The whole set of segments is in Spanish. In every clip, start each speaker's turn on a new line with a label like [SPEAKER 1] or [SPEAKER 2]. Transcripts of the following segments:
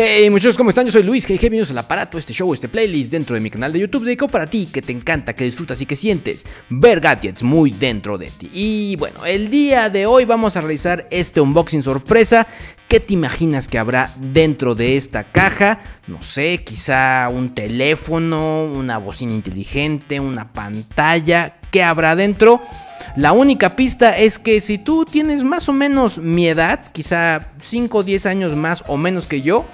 [SPEAKER 1] Hey muchachos, ¿cómo están? Yo soy Luis, hey, bienvenidos al aparato, este show, este playlist dentro de mi canal de YouTube dedicado para ti, que te encanta, que disfrutas y que sientes ver gadgets muy dentro de ti. Y bueno, el día de hoy vamos a realizar este unboxing sorpresa. ¿Qué te imaginas que habrá dentro de esta caja? No sé, quizá un teléfono, una bocina inteligente, una pantalla. ¿Qué habrá dentro? La única pista es que si tú tienes más o menos mi edad, quizá 5 o 10 años más o menos que yo,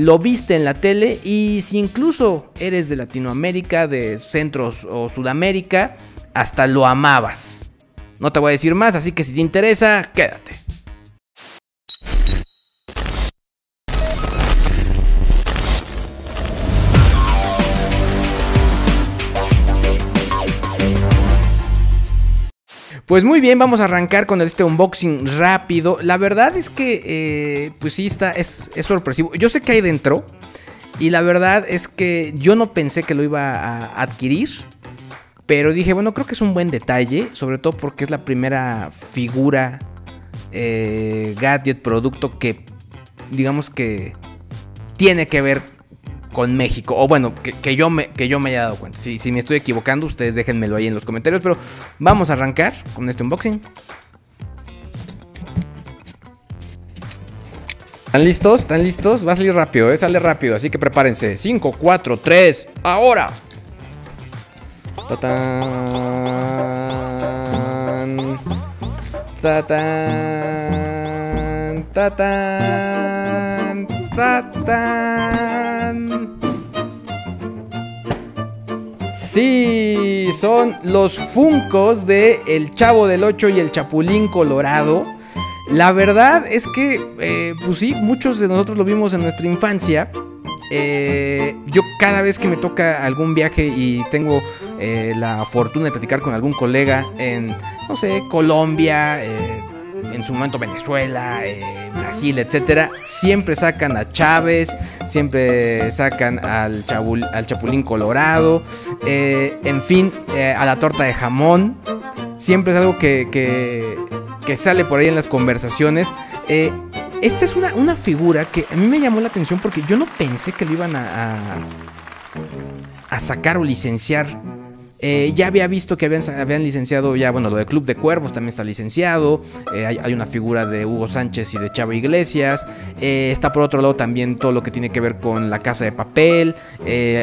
[SPEAKER 1] lo viste en la tele y si incluso eres de Latinoamérica, de Centros o Sudamérica, hasta lo amabas. No te voy a decir más, así que si te interesa, quédate. Pues muy bien, vamos a arrancar con este unboxing rápido. La verdad es que, eh, pues sí, está, es, sorpresivo. Yo sé que hay dentro. Y la verdad es que yo no pensé que lo iba a adquirir. Pero dije, bueno, creo que es un buen detalle. Sobre todo porque es la primera figura eh, gadget, producto que, digamos que tiene que ver con México. O bueno, que, yo, me, que yo me haya dado cuenta. Si, si me estoy equivocando, ustedes déjenmelo ahí en los comentarios. Pero vamos a arrancar con este unboxing. ¿Están listos? ¿Están listos? Va a salir rápido, ¿eh? Sale rápido, así que prepárense. 5, 4, 3, ahora. Tatán. Tatán. Tatán. Tatán. Sí, son los Funcos de El Chavo del 8 y el Chapulín Colorado. La verdad es que, eh, pues sí, muchos de nosotros lo vimos en nuestra infancia. Eh, yo cada vez que me toca algún viaje y tengo eh, la fortuna de platicar con algún colega en, no sé, Colombia, en su momento Venezuela, eh, Brasil, etcétera, siempre sacan a Chávez, siempre sacan al, Chapulín Colorado, eh, en fin, eh, a la torta de jamón. Siempre es algo que, que, sale por ahí en las conversaciones. esta es una, figura que a mí me llamó la atención porque yo no pensé que lo iban a, a sacar o licenciar eh, ya había visto que habían, habían, licenciado ya, bueno, lo del Club de Cuervos también está licenciado. Eh, hay, una figura de Hugo Sánchez y de Chavo Iglesias. Eh, está por otro lado también todo lo que tiene que ver con la casa de papel.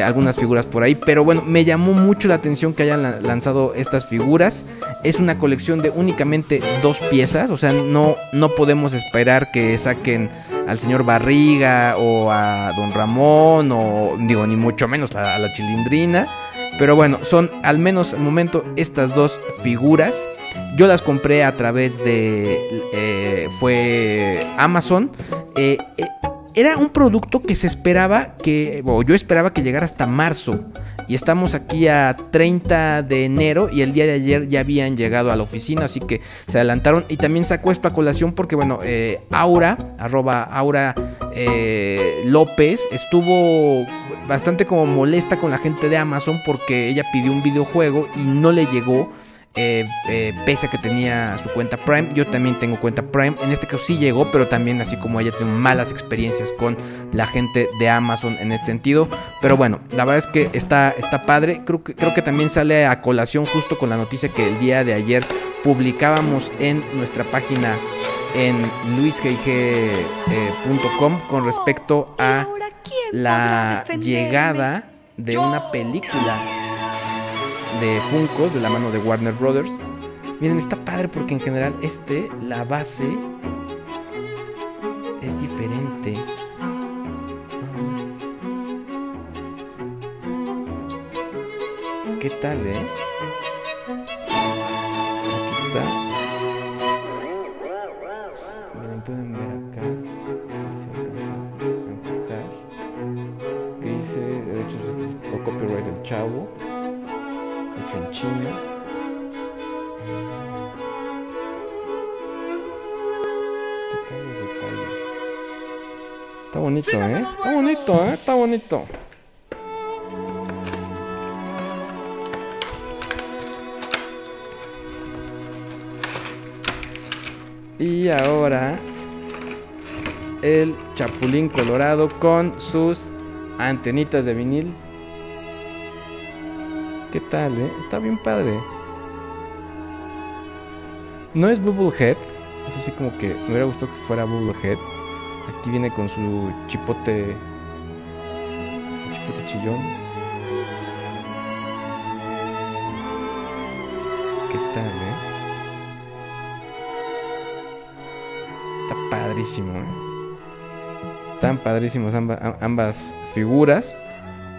[SPEAKER 1] algunas figuras por ahí. Pero bueno, me llamó mucho la atención que hayan lanzado estas figuras. Es una colección de únicamente dos piezas. O sea, no, no podemos esperar que saquen al señor Barriga o a Don Ramón o digo, ni mucho menos a la Chilindrina. Pero bueno, son al menos al momento estas dos figuras. Yo las compré a través de... Eh, fue Amazon. Eh, eh, era un producto que se esperaba que... O yo esperaba que llegara hasta marzo. Y estamos aquí a 30 de enero y el día de ayer ya habían llegado a la oficina, así que se adelantaron. Y también sacó especulación porque, bueno, Aura, arroba Aura López, estuvo bastante como molesta con la gente de Amazon porque ella pidió un videojuego y no le llegó. Eh, eh, pese a que tenía su cuenta Prime, yo también tengo cuenta Prime. En este caso sí llegó, pero también así como ella tiene malas experiencias con la gente de Amazon en ese sentido. Pero bueno, la verdad es que está, está padre. Creo que, creo que también sale a colación justo con la noticia que el día de ayer publicábamos en nuestra página en luisgig.com eh, con respecto a la llegada de una película de Funkos de la mano de Warner Brothers. Miren, está padre porque en general este, la base es diferente. ¿Qué tal, eh? Chavo, hecho en China. ¿Qué tal los detalles? Está bonito, ¿eh? Está bonito, ¿eh? Está bonito. Y ahora el Chapulín Colorado con sus antenitas de vinil. ¿Qué tal, eh? Está bien padre. No es Bubblehead. Eso sí, como que me hubiera gustado que fuera Bubblehead. Aquí viene con su chipote. El chipote chillón. ¿Qué tal, eh? Está padrísimo, eh. Tan padrísimos ambas, ambas figuras.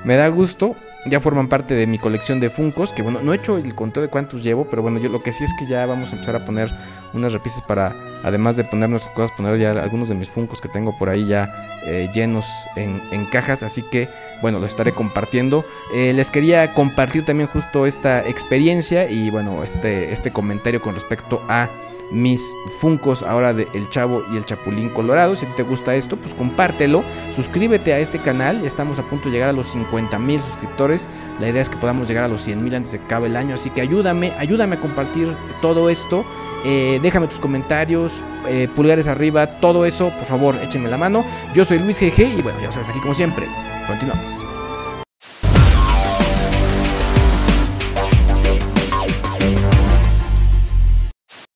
[SPEAKER 1] Me da gusto ya forman parte de mi colección de Funcos, que bueno, no he hecho el conteo de cuántos llevo, pero bueno, yo lo que sí es que ya vamos a empezar a poner unas repisas para, además de poner nuestras cosas, poner ya algunos de mis Funcos que tengo por ahí ya eh, llenos en, cajas, así que bueno, lo estaré compartiendo. Eh, les quería compartir también justo esta experiencia y bueno, este, este comentario con respecto a mis Funcos ahora de El Chavo y el Chapulín Colorado. Si te gusta esto, pues compártelo, suscríbete a este canal. Estamos a punto de llegar a los 50 mil suscriptores. La idea es que podamos llegar a los 100 mil antes de que acabe el año. Así que ayúdame, ayúdame a compartir todo esto. Eh, déjame tus comentarios, eh, pulgares arriba, todo eso, por favor, échenme la mano. Yo soy Luis GG y bueno, ya sabes, aquí como siempre, continuamos.